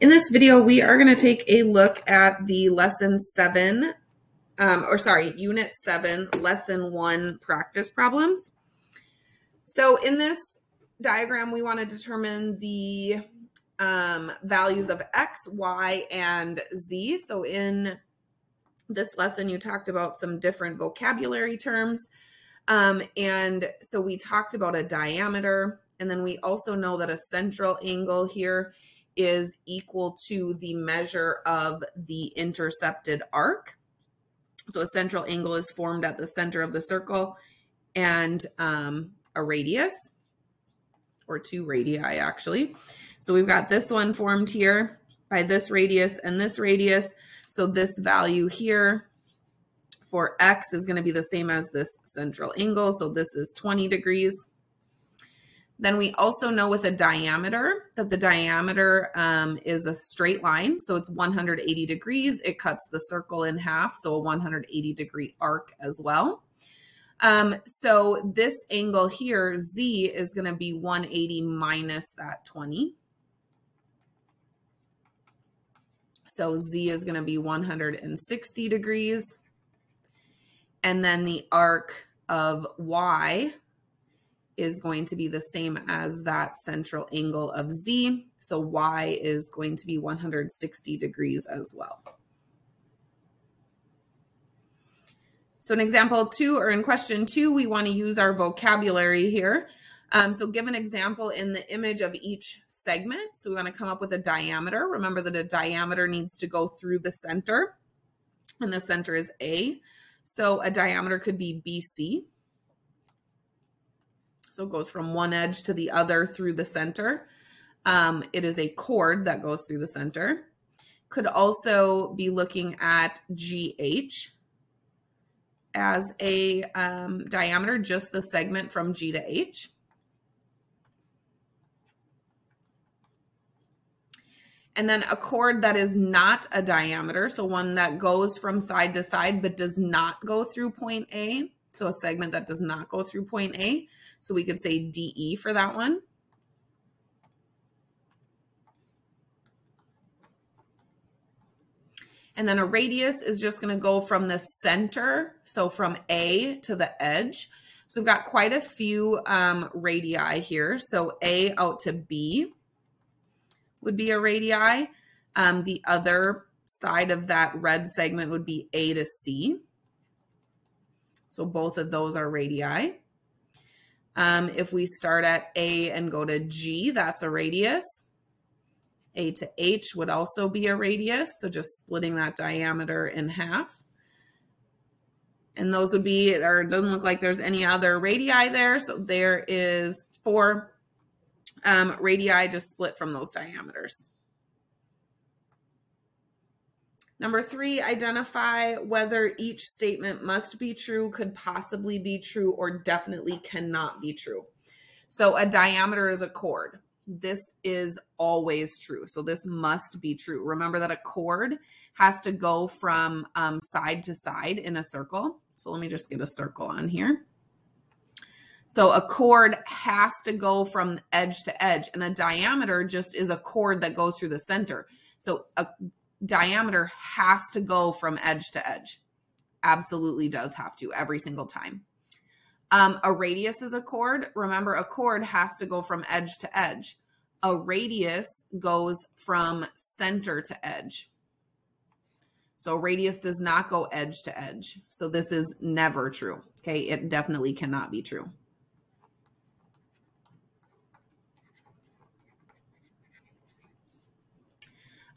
In this video, we are going to take a look at the lesson seven, um, or sorry, unit seven, lesson one practice problems. So in this diagram, we want to determine the um, values of x, y, and z. So in this lesson, you talked about some different vocabulary terms. Um, and so we talked about a diameter, and then we also know that a central angle here is equal to the measure of the intercepted arc. So a central angle is formed at the center of the circle and um, a radius, or two radii actually. So we've got this one formed here by this radius and this radius. So this value here for x is going to be the same as this central angle. So this is 20 degrees. Then we also know with a diameter that the diameter um, is a straight line. So it's 180 degrees. It cuts the circle in half. So a 180 degree arc as well. Um, so this angle here, Z, is going to be 180 minus that 20. So Z is going to be 160 degrees. And then the arc of Y is going to be the same as that central angle of Z. So Y is going to be 160 degrees as well. So in example two or in question two, we want to use our vocabulary here. Um, so give an example in the image of each segment. So we want to come up with a diameter. Remember that a diameter needs to go through the center and the center is A. So a diameter could be BC. So it goes from one edge to the other through the center. Um, it is a chord that goes through the center. Could also be looking at GH as a um, diameter, just the segment from G to H. And then a chord that is not a diameter, so one that goes from side to side but does not go through point A. So a segment that does not go through point A. So we could say DE for that one. And then a radius is just going to go from the center, so from A to the edge. So we've got quite a few um, radii here. So A out to B would be a radii. Um, the other side of that red segment would be A to C. So both of those are radii. Um, if we start at A and go to G, that's a radius. A to H would also be a radius. So just splitting that diameter in half. And those would be, or it doesn't look like there's any other radii there. So there is four um, radii just split from those diameters. Number three, identify whether each statement must be true, could possibly be true, or definitely cannot be true. So a diameter is a chord. This is always true. So this must be true. Remember that a chord has to go from um, side to side in a circle. So let me just get a circle on here. So a chord has to go from edge to edge, and a diameter just is a chord that goes through the center. So a diameter has to go from edge to edge. Absolutely does have to every single time. Um, a radius is a chord. Remember, a chord has to go from edge to edge. A radius goes from center to edge. So radius does not go edge to edge. So this is never true. Okay, it definitely cannot be true.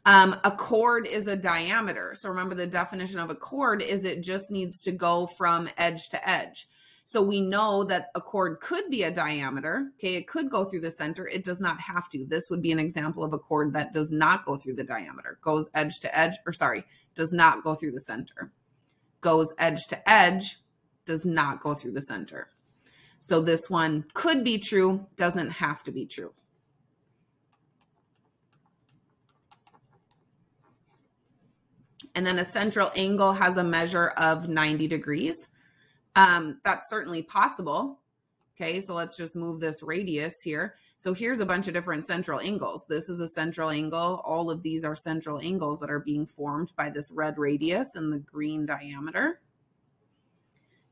Um, a chord is a diameter. So remember the definition of a chord is it just needs to go from edge to edge. So we know that a chord could be a diameter. Okay, it could go through the center. It does not have to. This would be an example of a chord that does not go through the diameter, goes edge to edge, or sorry, does not go through the center. Goes edge to edge, does not go through the center. So this one could be true, doesn't have to be true. And then a central angle has a measure of 90 degrees. Um, that's certainly possible. Okay, so let's just move this radius here. So here's a bunch of different central angles. This is a central angle. All of these are central angles that are being formed by this red radius and the green diameter.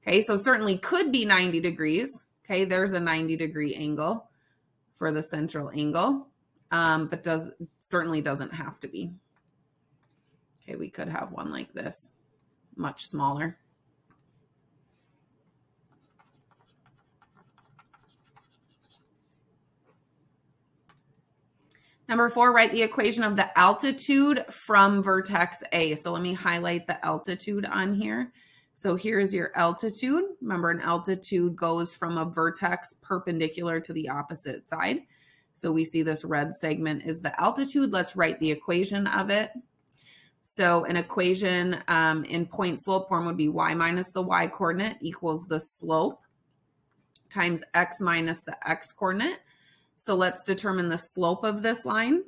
Okay, so certainly could be 90 degrees. Okay, there's a 90 degree angle for the central angle, um, but does certainly doesn't have to be. Okay, we could have one like this, much smaller. Number four, write the equation of the altitude from vertex A. So let me highlight the altitude on here. So here's your altitude. Remember, an altitude goes from a vertex perpendicular to the opposite side. So we see this red segment is the altitude. Let's write the equation of it. So an equation um, in point slope form would be y minus the y coordinate equals the slope times x minus the x coordinate. So let's determine the slope of this line.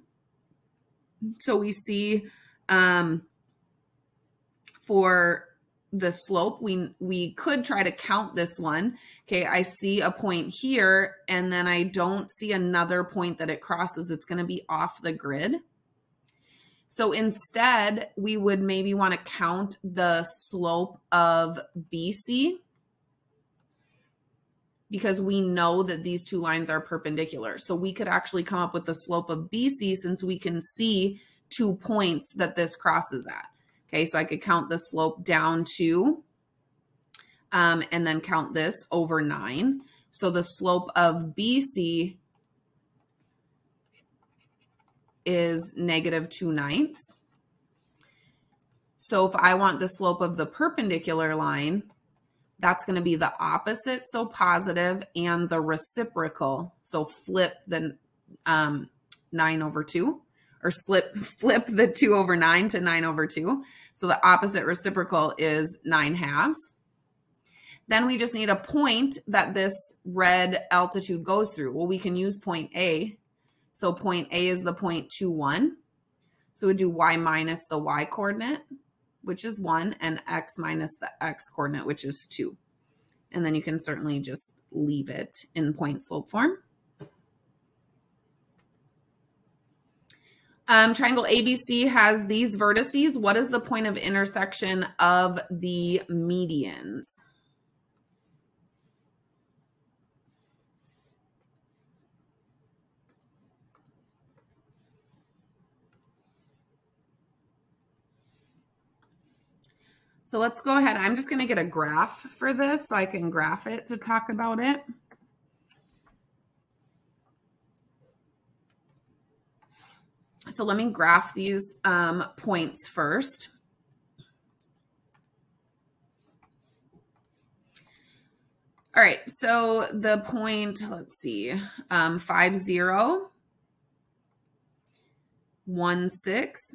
So we see um, for the slope, we, we could try to count this one. Okay, I see a point here, and then I don't see another point that it crosses. It's going to be off the grid. So instead, we would maybe want to count the slope of BC because we know that these two lines are perpendicular. So we could actually come up with the slope of BC since we can see two points that this crosses at. Okay, so I could count the slope down to, um, and then count this over 9. So the slope of BC is negative 2 ninths. So if I want the slope of the perpendicular line, that's going to be the opposite, so positive, and the reciprocal, so flip the um, 9 over 2, or slip, flip the 2 over 9 to 9 over 2. So the opposite reciprocal is 9 halves. Then we just need a point that this red altitude goes through. Well, we can use point A. So point A is the point 2, 1. So we do y minus the y coordinate which is 1, and x minus the x coordinate, which is 2. And then you can certainly just leave it in point slope form. Um, triangle ABC has these vertices. What is the point of intersection of the medians? So let's go ahead. I'm just going to get a graph for this so I can graph it to talk about it. So let me graph these um, points first. All right, so the point, let's see, um, 5, 0, 1, 6,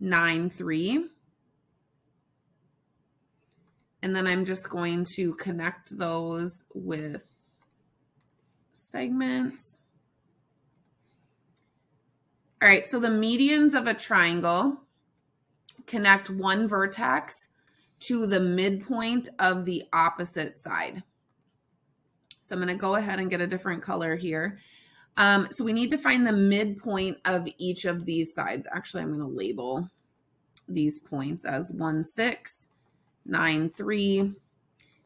9, 3. And then I'm just going to connect those with segments. All right, so the medians of a triangle connect one vertex to the midpoint of the opposite side. So I'm going to go ahead and get a different color here. Um, so we need to find the midpoint of each of these sides. Actually, I'm going to label these points as 1, 6, 9, 3,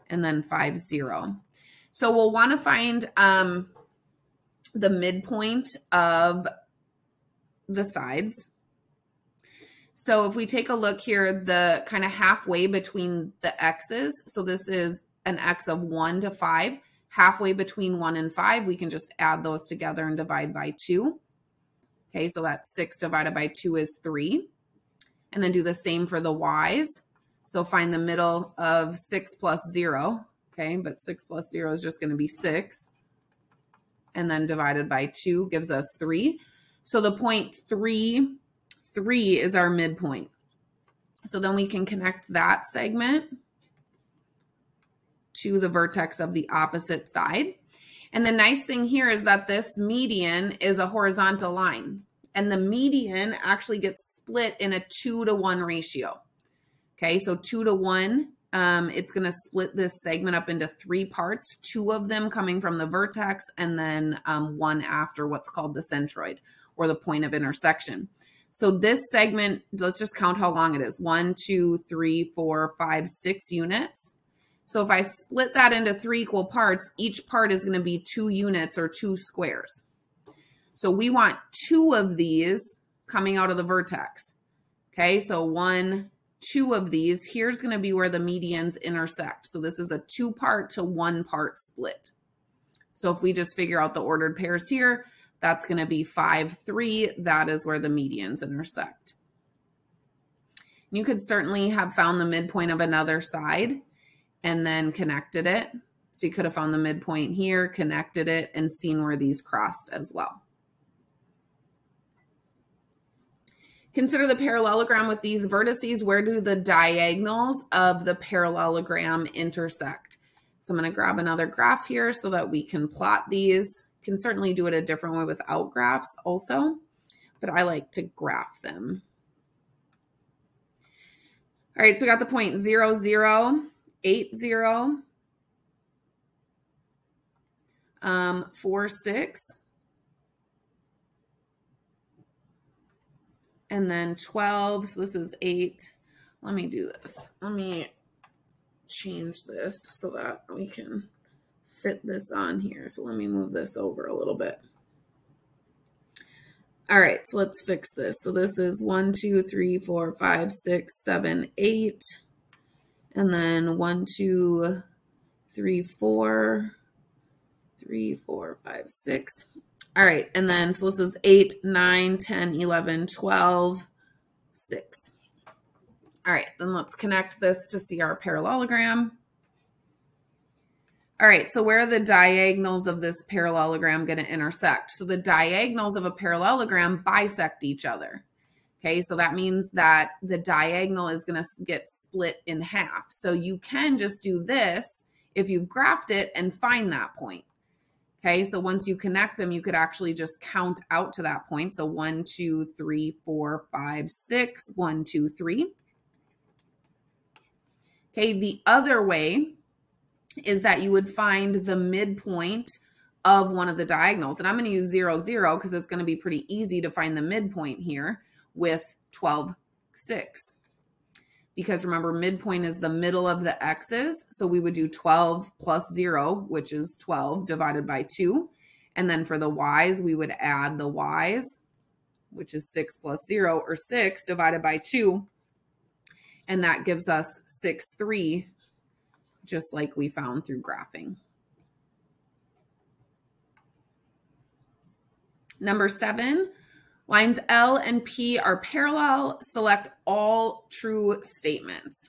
and then 5, 0. So we'll want to find um, the midpoint of the sides. So if we take a look here, the kind of halfway between the x's, so this is an x of 1 to 5, halfway between 1 and 5, we can just add those together and divide by 2. Okay, so that's 6 divided by 2 is 3. And then do the same for the y's. So find the middle of 6 plus 0. Okay, but 6 plus 0 is just going to be 6. And then divided by 2 gives us 3. So the point 3, 3 is our midpoint. So then we can connect that segment to the vertex of the opposite side. And the nice thing here is that this median is a horizontal line and the median actually gets split in a two to one ratio. Okay, so two to one um, it's going to split this segment up into three parts, two of them coming from the vertex, and then um, one after what's called the centroid or the point of intersection. So this segment, let's just count how long it is. One, two, three, four, five, six units. So if I split that into three equal parts, each part is going to be two units or two squares. So we want two of these coming out of the vertex. Okay, so one, two of these. Here's going to be where the medians intersect. So this is a two part to one part split. So if we just figure out the ordered pairs here, that's going to be 5, 3. That is where the medians intersect. You could certainly have found the midpoint of another side and then connected it. So you could have found the midpoint here, connected it, and seen where these crossed as well. Consider the parallelogram with these vertices. Where do the diagonals of the parallelogram intersect? So I'm going to grab another graph here so that we can plot these. Can certainly do it a different way without graphs also, but I like to graph them. All right, so we got the point zero, zero, eight, zero, um, four, six, and then 12. So this is eight. Let me do this. Let me change this so that we can fit this on here. So let me move this over a little bit. All right, so let's fix this. So this is one, two, three, four, five, six, seven, eight. And then one, two, three, four, three, four, five, six. All right, and then so this is 8, 9, 10, 11, 12, 6. All right, then let's connect this to see our parallelogram. All right, so where are the diagonals of this parallelogram going to intersect? So the diagonals of a parallelogram bisect each other. Okay, so that means that the diagonal is going to get split in half. So you can just do this if you've graphed it and find that point. Okay, so once you connect them, you could actually just count out to that point. So one, two, three, four, five, six, one, two, three. Okay, the other way is that you would find the midpoint of one of the diagonals. And I'm going to use 0, 0 because it's going to be pretty easy to find the midpoint here with 12, 6. Because remember, midpoint is the middle of the x's. So we would do 12 plus 0, which is 12 divided by 2. And then for the y's, we would add the y's, which is 6 plus 0, or 6 divided by 2. And that gives us 6, 3 just like we found through graphing. Number seven, lines L and P are parallel. Select all true statements.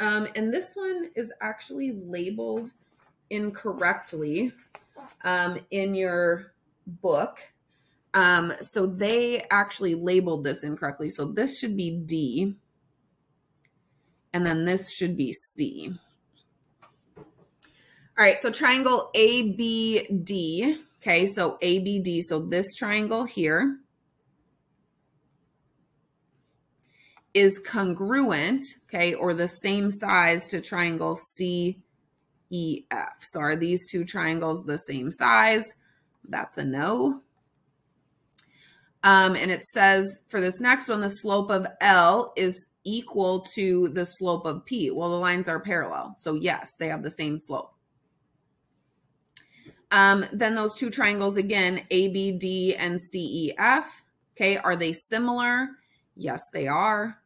Um, and this one is actually labeled incorrectly um, in your book. Um, so they actually labeled this incorrectly. So this should be D. And then this should be C. All right, so triangle ABD. Okay, so ABD. So this triangle here is congruent, okay, or the same size to triangle CEF. So are these two triangles the same size? That's a no. Um, and it says for this next one, the slope of L is equal to the slope of P. Well, the lines are parallel. So yes, they have the same slope. Um, then those two triangles again, ABD and CEF. Okay, are they similar? Yes, they are.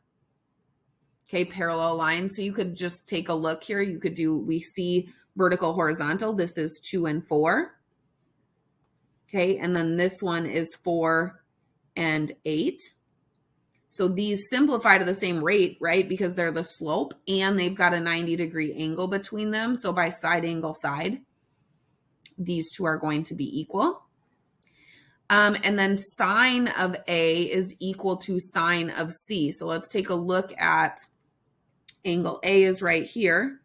Okay, parallel lines. So you could just take a look here. You could do, we see vertical, horizontal. This is two and four. Okay, and then this one is four and eight. So these simplify to the same rate, right? Because they're the slope and they've got a 90 degree angle between them. So by side angle side these two are going to be equal. Um, and then sine of A is equal to sine of C. So let's take a look at angle A is right here.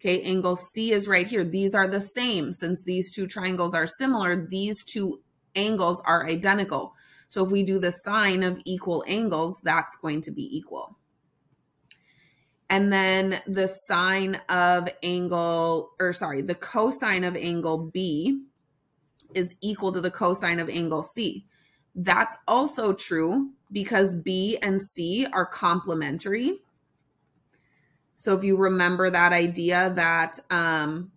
Okay, angle C is right here. These are the same. Since these two triangles are similar, these two angles are identical. So if we do the sine of equal angles, that's going to be equal. And then the sine of angle, or sorry, the cosine of angle B is equal to the cosine of angle C. That's also true because B and C are complementary. So if you remember that idea that um,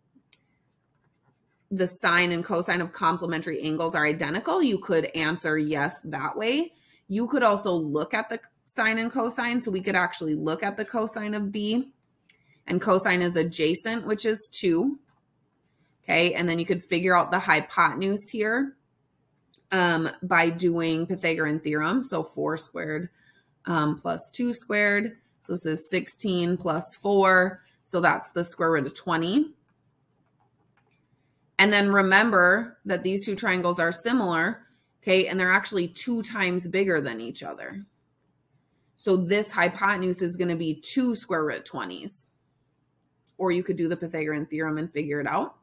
the sine and cosine of complementary angles are identical, you could answer yes that way. You could also look at the sine and cosine. So we could actually look at the cosine of B and cosine is adjacent, which is two. Okay. And then you could figure out the hypotenuse here um, by doing Pythagorean theorem. So four squared um, plus two squared. So this is 16 plus four. So that's the square root of 20. And then remember that these two triangles are similar, okay, and they're actually two times bigger than each other. So this hypotenuse is going to be two square root 20s. Or you could do the Pythagorean theorem and figure it out.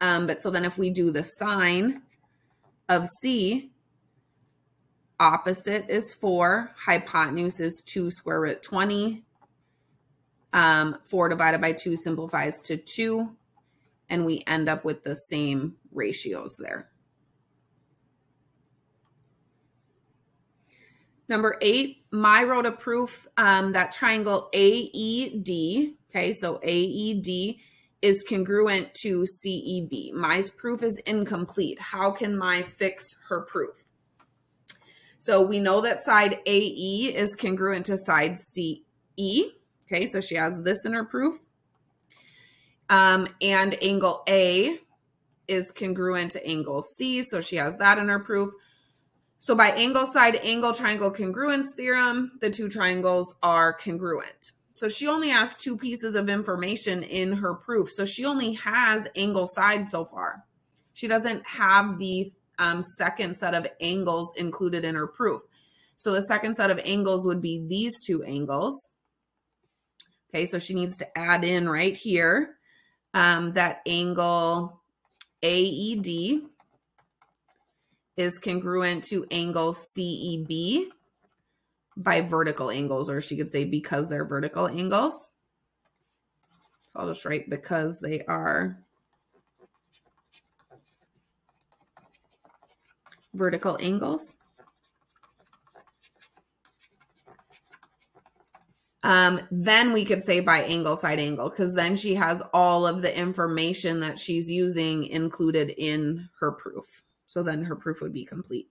Um, but so then if we do the sine of C, opposite is 4, hypotenuse is 2 square root 20. Um, 4 divided by 2 simplifies to 2, and we end up with the same ratios there. Number eight, Mai wrote a proof um, that triangle AED, okay, so AED is congruent to CEB. Mai's proof is incomplete. How can Mai fix her proof? So we know that side AE is congruent to side CE. Okay, so she has this in her proof. Um, and angle A is congruent to angle C, so she has that in her proof. So by angle side angle triangle congruence theorem, the two triangles are congruent. So she only has two pieces of information in her proof. So she only has angle side so far. She doesn't have the um, second set of angles included in her proof. So the second set of angles would be these two angles. Okay, so she needs to add in right here um, that angle AED is congruent to angle CEB by vertical angles, or she could say because they're vertical angles. So I'll just write because they are vertical angles. Um, then we could say by angle side angle because then she has all of the information that she's using included in her proof. So then her proof would be complete.